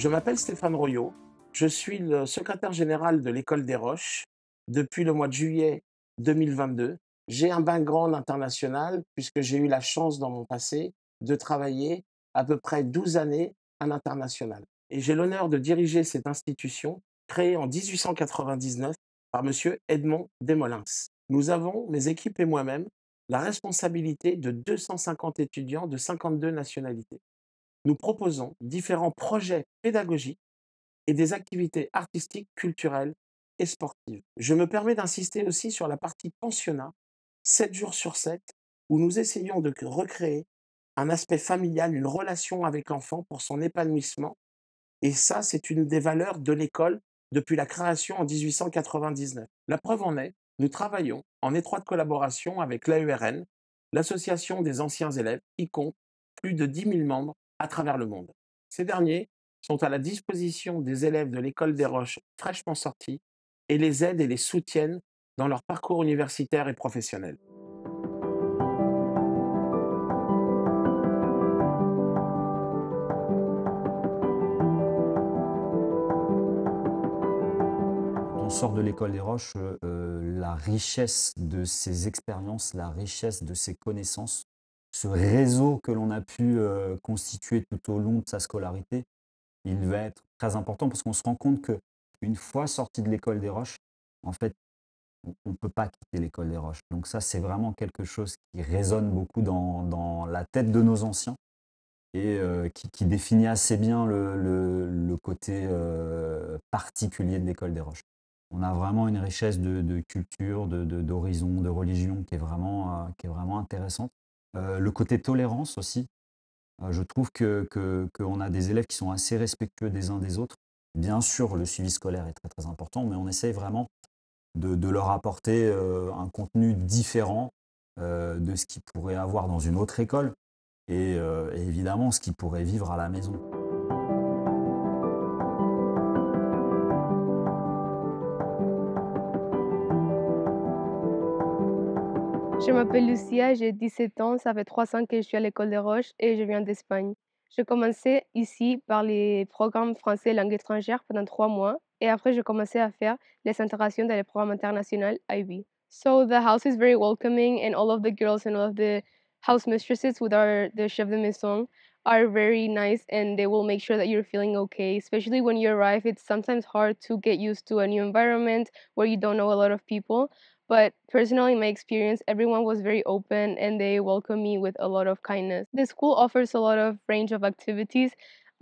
Je m'appelle Stéphane Royot. Je suis le secrétaire général de l'École des Roches depuis le mois de juillet 2022. J'ai un background international puisque j'ai eu la chance dans mon passé de travailler à peu près 12 années à l'international. Et j'ai l'honneur de diriger cette institution créée en 1899 par M. Edmond Desmolins. Nous avons, mes équipes et moi-même, la responsabilité de 250 étudiants de 52 nationalités. Nous proposons différents projets pédagogiques et des activités artistiques, culturelles et sportives. Je me permets d'insister aussi sur la partie pensionnat, 7 jours sur 7, où nous essayons de recréer un aspect familial, une relation avec l'enfant pour son épanouissement. Et ça, c'est une des valeurs de l'école depuis la création en 1899. La preuve en est, nous travaillons en étroite collaboration avec l'AERN, l'association des anciens élèves, qui compte plus de 10 000 membres à travers le monde. Ces derniers sont à la disposition des élèves de l'école des Roches fraîchement sortis et les aident et les soutiennent dans leur parcours universitaire et professionnel. sort de l'école des Roches, euh, la richesse de ses expériences, la richesse de ses connaissances, ce réseau que l'on a pu euh, constituer tout au long de sa scolarité, il va être très important parce qu'on se rend compte que une fois sorti de l'école des Roches, en fait, on ne peut pas quitter l'école des Roches. Donc ça, c'est vraiment quelque chose qui résonne beaucoup dans, la tête de nos anciens et euh, qui, définit assez bien le, côté particulier de l'école des Roches on a vraiment une richesse de, culture, d'horizon, de, de, religion qui est vraiment, euh, qui est vraiment intéressante. Euh, le côté tolérance aussi. Euh, je trouve qu'on que, a des élèves qui sont assez respectueux des uns des autres. Bien sûr, le suivi scolaire est très très important, mais on essaye vraiment de, leur apporter un contenu différent de ce qu'ils pourraient avoir dans une autre école et évidemment ce qu'ils pourraient vivre à la maison. Je m'appelle Lucia, j'ai 17 ans, ça fait 3 ans que je suis à l'école des Roches et je viens d'Espagne. J'ai commencé ici par les programmes français langue étrangère pendant 3 mois et après j'ai commencé à faire les intégrations dans les programmes internationaux IB. So the house is very welcoming and all of the girls and all of the house mistresses with our the chef de maison are very nice and they will make sure that you're feeling okay especially when you arrive it's sometimes hard to get used to a new environment where you don't know a lot of people but personally, in my experience, everyone was very open and they welcomed me with a lot of kindness. The school offers a lot of range of activities,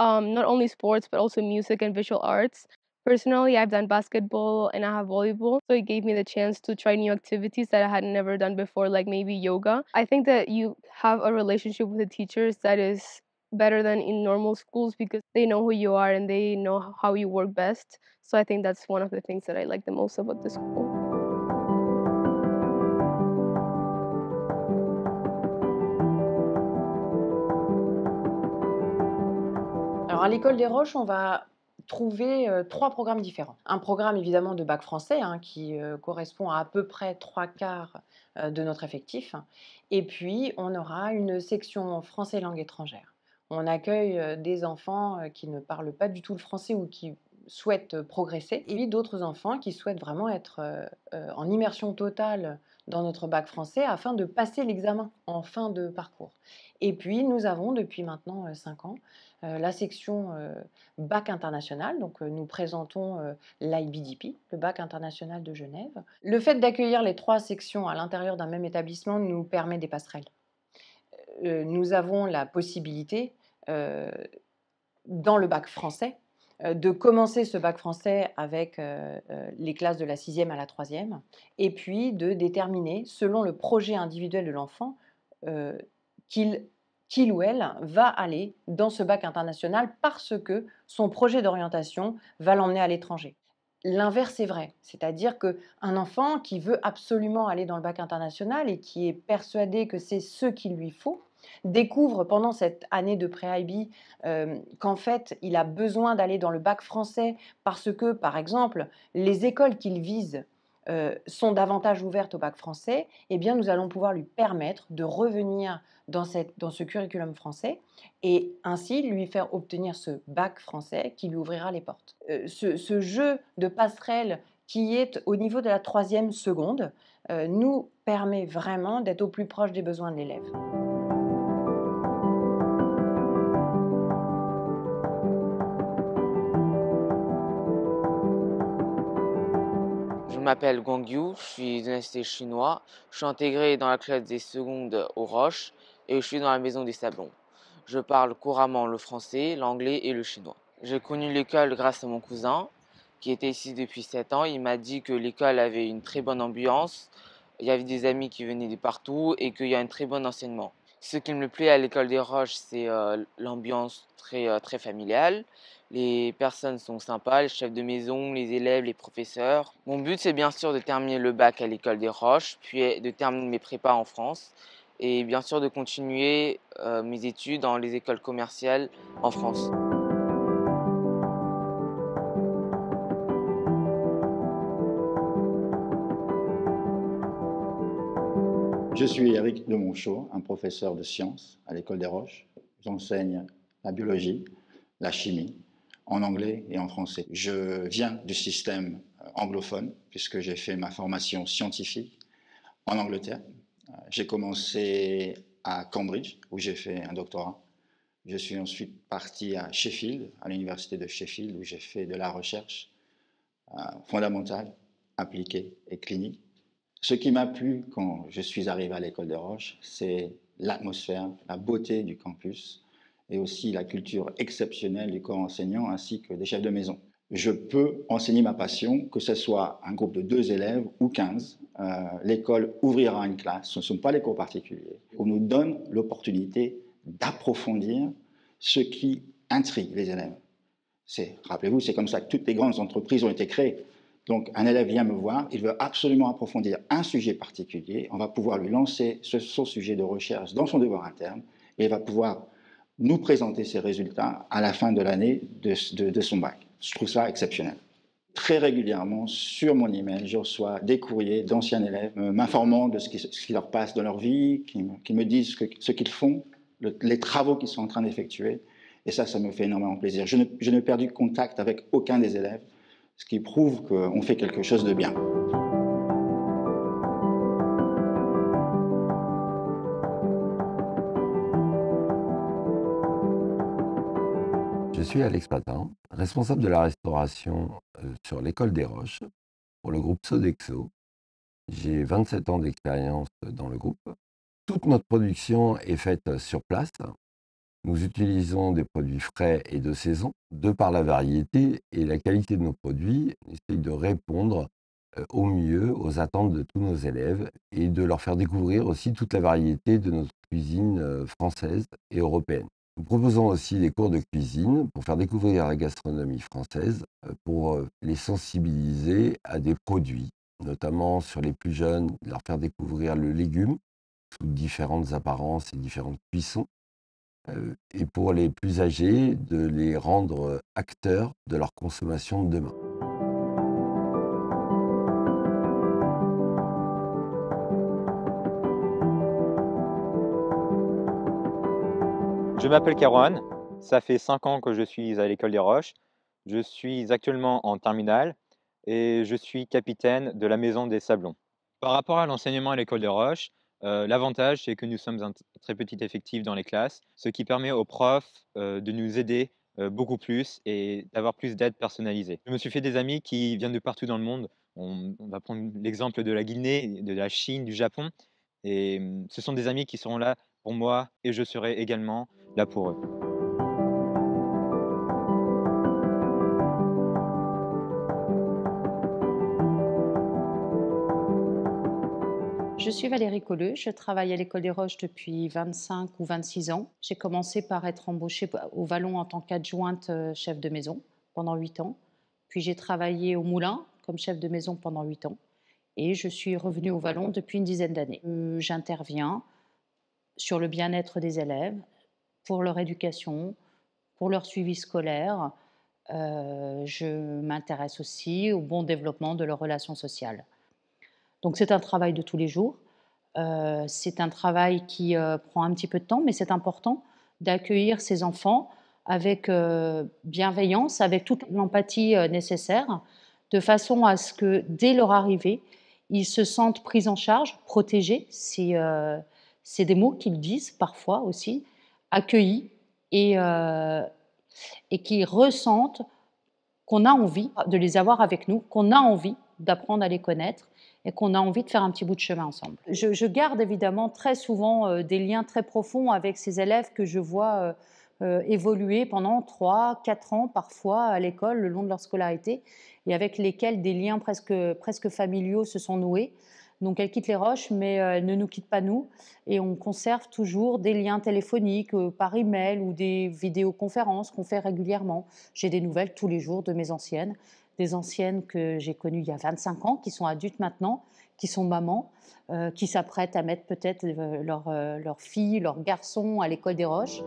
um, not only sports, but also music and visual arts. Personally, I've done basketball and I have volleyball, so it gave me the chance to try new activities that I had never done before, like maybe yoga. I think that you have a relationship with the teachers that is better than in normal schools because they know who you are and they know how you work best. So I think that's one of the things that I like the most about the school. À l'école des Roches, on va trouver trois programmes différents. Un programme évidemment de bac français hein, qui correspond à à peu près trois quarts de notre effectif. Et puis on aura une section français langue étrangère. On accueille des enfants qui ne parlent pas du tout le français ou qui souhaitent progresser, et puis d'autres enfants qui souhaitent vraiment être en immersion totale dans notre bac français afin de passer l'examen en fin de parcours. Et puis nous avons depuis maintenant 5 ans euh, la section euh, bac international. Donc, euh, nous présentons l'IBDP, le bac international de Genève. Le fait d'accueillir les trois sections à l'intérieur d'un même établissement nous permet des passerelles. nous avons la possibilité, dans le bac français, de commencer ce bac français avec les classes de la sixième à la troisième, et puis de déterminer, selon le projet individuel de l'enfant, qu'il qu'il ou elle va aller dans ce bac international parce que son projet d'orientation va l'emmener à l'étranger. L'inverse est vrai, c'est-à-dire qu'un enfant qui veut absolument aller dans le bac international et qui est persuadé que c'est ce qu'il lui faut, découvre pendant cette année de pré-IB euh, qu'en fait, il a besoin d'aller dans le bac français parce que, par exemple, les écoles qu'il vise sont davantage ouvertes au bac français, eh bien, nous allons pouvoir lui permettre de revenir dans, cette, dans ce curriculum français et ainsi lui faire obtenir ce bac français qui lui ouvrira les portes. ce, ce, jeu de passerelle qui est au niveau de la troisième seconde nous permet vraiment d'être au plus proche des besoins de l'élève. Je m'appelle Guang Yu, je suis d'université chinois. Je suis intégré dans la classe des secondes aux Roches et je suis dans la maison des Sablons. Je parle couramment le français, l'anglais et le chinois. J'ai connu l'école grâce à mon cousin qui était ici depuis 7 ans. Il m'a dit que l'école avait une très bonne ambiance, il y avait des amis qui venaient de partout et qu'il y a un très bon enseignement. Ce qui me plaît à l'école des Roches, c'est l'ambiance très, très familiale. Les personnes sont sympas, les chefs de maison, les élèves, les professeurs. Mon but, c'est bien sûr de terminer le bac à l'école des Roches, puis de terminer mes prépas en France, et bien sûr de continuer mes études dans les écoles commerciales en France. Suis Eric de un professeur de sciences à l'école des Roches. J'enseigne la biologie, la chimie, en anglais et en français. Je viens du système euh, anglophone, puisque j'ai fait ma formation scientifique en Angleterre. Euh, j'ai commencé à Cambridge, où j'ai fait un doctorat. Je suis ensuite parti à Sheffield, à l'université de Sheffield, où j'ai fait de la recherche euh, fondamentale, appliquée et clinique. Ce qui m'a plu quand je suis arrivé à l'école des Roches, c'est l'atmosphère, la beauté du campus, et aussi la culture exceptionnelle du corps enseignant ainsi que des chefs de maison. Je peux enseigner ma passion, que ce soit un groupe de deux élèves ou quinze. Euh, l'école ouvrira une classe, ce ne sont pas les cours particuliers. On nous donne l'opportunité d'approfondir ce qui intrigue les élèves. Rappelez-vous, c'est comme ça que toutes les grandes entreprises ont été créées. Donc un élève vient me voir, il veut absolument approfondir un sujet particulier, on va pouvoir lui lancer son sujet de recherche dans son devoir interne, et il va pouvoir nous présenter ses résultats à la fin de l'année de, son bac. Je trouve ça exceptionnel. Très régulièrement, sur mon email, je reçois des courriers d'anciens élèves m'informant de ce qui, leur passe dans leur vie, qui, me disent ce qu'ils font, les travaux qu'ils sont en train d'effectuer. Et ça, ça me fait énormément plaisir. Je je n'ai perdu contact avec aucun des élèves, ce qui prouve qu'on fait quelque chose de bien. Je suis Alex Patin, responsable de la restauration euh, sur l'école des Roches pour le groupe Sodexo. J'ai 27 ans d'expérience dans le groupe. Toute notre production est faite sur place. Nous utilisons des produits frais et de saison. De par la variété et la qualité de nos produits, on essaye de répondre euh, au mieux aux attentes de tous nos élèves et de leur faire découvrir aussi toute la variété de notre cuisine euh, française et européenne. Nous proposons aussi des cours de cuisine pour faire découvrir la gastronomie française, euh, pour les sensibiliser à des produits, notamment sur les plus jeunes, leur faire découvrir le légume sous différentes apparences et différentes cuissons, et pour les plus âgés, de les rendre acteurs de leur consommation de demain. Je m'appelle Carouane, ça fait 5 ans que je suis à l'école des Roches. Je suis actuellement en terminale et je suis capitaine de la maison des Sablons. Par rapport à l'enseignement à l'école des Roches, l'avantage c'est que nous sommes un très petit effectif dans les classes, ce qui permet aux profs de nous aider beaucoup plus et d'avoir plus d'aide personnalisée. Je me suis fait des amis qui viennent de partout dans le monde. On, on va prendre l'exemple de la Guinée, de la Chine, du Japon. Et hum, ce sont des amis qui seront là pour moi et je serai également là pour eux. Je suis Valérie Colleux, je travaille à l'École des Roches depuis 25 ou 26 ans. J'ai commencé par être embauchée au Vallon en tant qu'adjointe euh, chef de maison pendant 8 ans. Puis j'ai travaillé au Moulin comme chef de maison pendant 8 ans. Et je suis revenue au Vallon depuis une dizaine d'années. Euh, j'interviens sur le bien-être des élèves, pour leur éducation, pour leur suivi scolaire. Euh, je m'intéresse aussi au bon développement de leurs relations sociales. Donc c'est un travail de tous les jours. Euh, c'est un travail qui euh, prend un petit peu de temps, mais c'est important d'accueillir ces enfants avec euh, bienveillance, avec toute l'empathie nécessaire, de façon à ce que dès leur arrivée, ils se sentent pris en charge, protégés, c'est des mots qu'ils disent parfois aussi, accueillis et, et qui ressentent qu'on a envie de les avoir avec nous, qu'on a envie d'apprendre à les connaître et qu'on a envie de faire un petit bout de chemin ensemble. Je, garde évidemment très souvent euh, des liens très profonds avec ces élèves que je vois euh, euh, évoluer pendant 3, 4 ans parfois à l'école le long de leur scolarité et avec lesquels des liens presque, presque familiaux se sont noués. Donc elle quitte les roches, mais elle ne nous quitte pas nous. Et on conserve toujours des liens téléphoniques par email ou des vidéoconférences qu'on fait régulièrement. J'ai des nouvelles tous les jours de mes anciennes des anciennes que j'ai connues il y a 25 ans, qui sont adultes maintenant, qui sont mamans, euh, qui s'apprêtent à mettre peut-être euh, leur, euh, leur fille, leur garçon à l'école des Roches.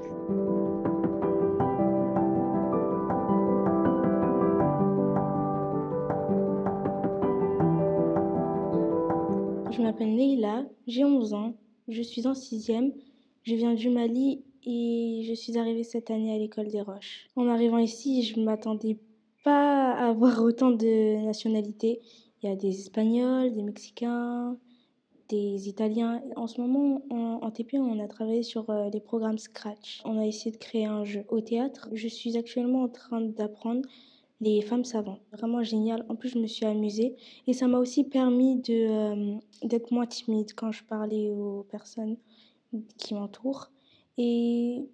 Je m'appelle Leila, j'ai 11 ans, je suis en sixième, je viens du Mali et je suis arrivée cette année à l'école des Roches. En arrivant ici, je m'attendais pas avoir autant de nationalités. Il y a des Espagnols, des Mexicains, des Italiens. En ce moment, en, TP, on a travaillé sur euh, les programmes Scratch. On a essayé de créer un jeu. Au théâtre, je suis actuellement en train d'apprendre les femmes savantes. Vraiment génial. En plus, je me suis amusée et ça m'a aussi permis euh, d'être moins timide quand je parlais aux personnes qui m'entourent. Et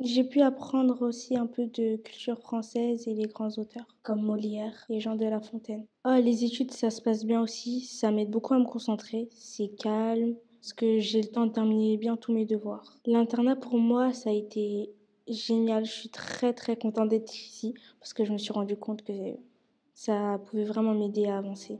j'ai pu apprendre aussi un peu de culture française et les grands auteurs comme Molière et Jean de La Fontaine. Oh, les études, ça se passe bien aussi, ça m'aide beaucoup à me concentrer, c'est calme, parce que j'ai le temps de terminer bien tous mes devoirs. L'internat pour moi, ça a été génial, je suis très très contente d'être ici parce que je me suis rendu compte que ça pouvait vraiment m'aider à avancer.